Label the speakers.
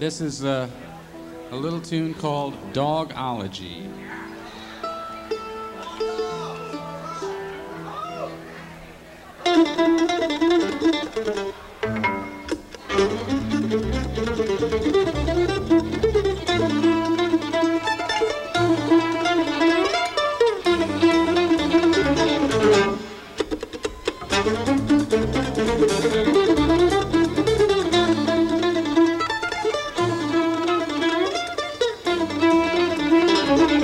Speaker 1: This is uh, a little tune called Dogology.